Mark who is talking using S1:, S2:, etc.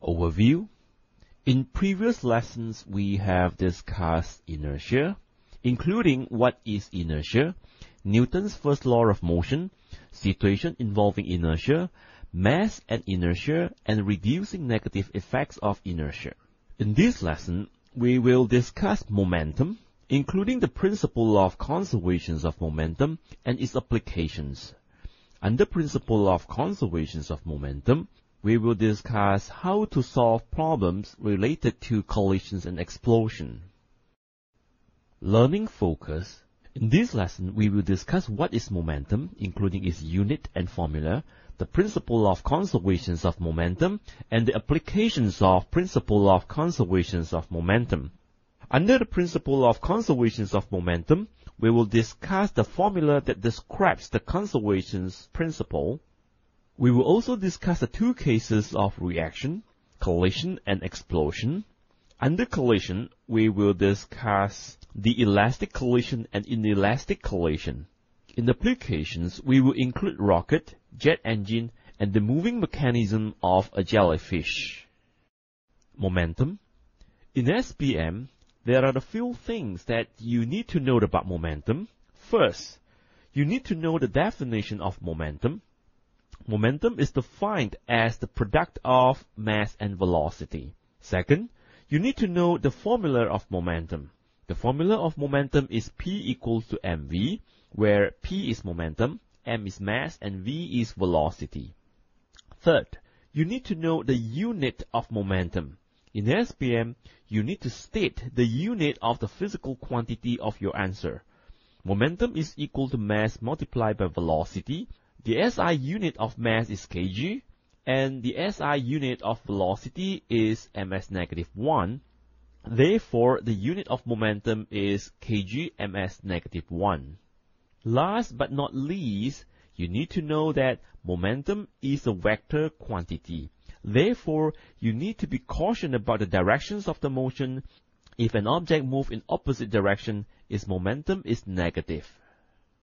S1: Overview In previous lessons, we have discussed inertia, including what is inertia, Newton's first law of motion, situation involving inertia, mass and inertia, and reducing negative effects of inertia. In this lesson, we will discuss momentum, including the principle of conservation of momentum and its applications. Under principle of conservation of momentum, we will discuss how to solve problems related to collisions and explosion. Learning focus. In this lesson, we will discuss what is momentum, including its unit and formula, the principle of conservation of momentum, and the applications of principle of conservation of momentum. Under the principle of conservation of momentum, we will discuss the formula that describes the conservation principle, we will also discuss the two cases of reaction, collision and explosion. Under collision, we will discuss the elastic collision and inelastic collision. In the applications, we will include rocket, jet engine, and the moving mechanism of a jellyfish. Momentum. In SPM, there are a few things that you need to know about momentum. First, you need to know the definition of momentum. Momentum is defined as the product of mass and velocity. Second, you need to know the formula of momentum. The formula of momentum is P equals to mv, where P is momentum, m is mass, and v is velocity. Third, you need to know the unit of momentum. In SPM, you need to state the unit of the physical quantity of your answer. Momentum is equal to mass multiplied by velocity, the SI unit of mass is kg, and the SI unit of velocity is ms negative 1. Therefore, the unit of momentum is kg ms negative 1. Last but not least, you need to know that momentum is a vector quantity. Therefore, you need to be cautious about the directions of the motion. If an object moves in opposite direction, its momentum is negative.